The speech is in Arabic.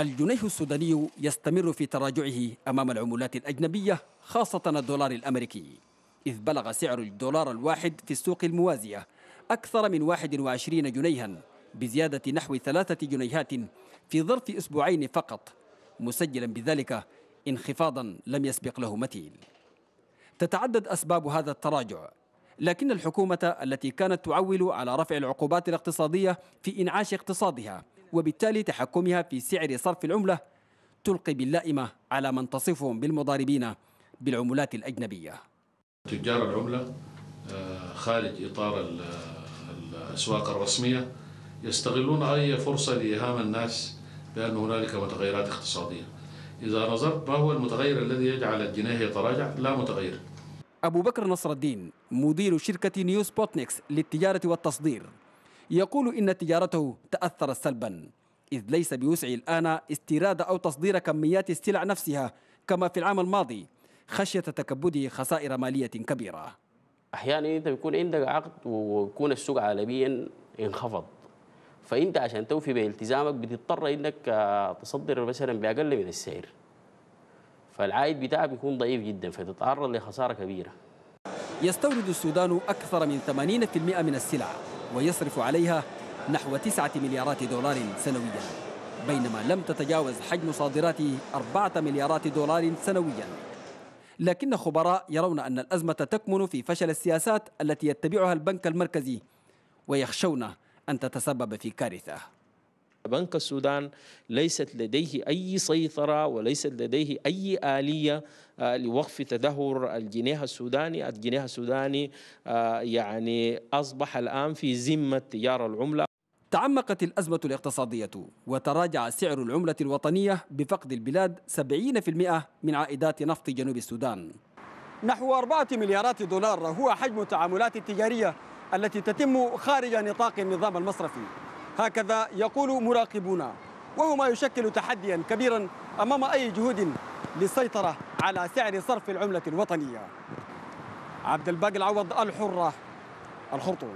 الجنيه السوداني يستمر في تراجعه أمام العملات الأجنبية خاصة الدولار الأمريكي. إذ بلغ سعر الدولار الواحد في السوق الموازية أكثر من 21 جنيها بزيادة نحو ثلاثة جنيهات في ظرف أسبوعين فقط مسجلا بذلك انخفاضا لم يسبق له مثيل. تتعدد أسباب هذا التراجع لكن الحكومة التي كانت تعول على رفع العقوبات الاقتصادية في إنعاش اقتصادها وبالتالي تحكمها في سعر صرف العملة تلقي باللائمة على من تصفهم بالمضاربين بالعملات الأجنبية. تجار العملة آه، خارج إطار الأسواق الرسمية يستغلون أي فرصة لإيهام الناس بأن هنالك متغيرات اقتصادية. إذا نظرت ما هو المتغير الذي يجعل الجنيه يتراجع؟ لا متغير. أبو بكر نصر الدين مدير شركة نيو سبوتنيكس للتجارة والتصدير. يقول إن تجارته تأثرت سلبا. إذ ليس بوسع الآن استيراد أو تصدير كميات السلع نفسها كما في العام الماضي خشية تكبده خسائر مالية كبيرة. أحيانا أنت بيكون عندك عقد ويكون السوق عالميا انخفض. فأنت عشان توفي بالتزامك بتضطر إنك تصدر مثلا بأقل من السعر. فالعائد بتاعك بيكون ضعيف جدا فتتعرض لخسارة كبيرة. يستورد السودان أكثر من 80% من السلع. ويصرف عليها نحو 9 مليارات دولار سنويا بينما لم تتجاوز حجم صادراته 4 مليارات دولار سنويا. لكن خبراء يرون أن الأزمة تكمن في فشل السياسات التي يتبعها البنك المركزي ويخشون أن تتسبب في كارثة. بنك السودان ليست لديه أي سيطرة وليست لديه أي آلية لوقف تدهور الجنيه السوداني. الجنيه السوداني يعني أصبح الآن في ذمة تجار العملة. تعمقت الأزمة الاقتصادية وتراجع سعر العملة الوطنية بفقد البلاد 70% من عائدات نفط جنوب السودان. نحو أربعة مليارات دولار هو حجم التعاملات التجارية التي تتم خارج نطاق النظام المصرفي. هكذا يقول مراقبون وهو ما يشكل تحديا كبيرا أمام أي جهود للسيطرة على سعر صرف العملة الوطنية. عبد الباقي العوض الحرة الخرطوم.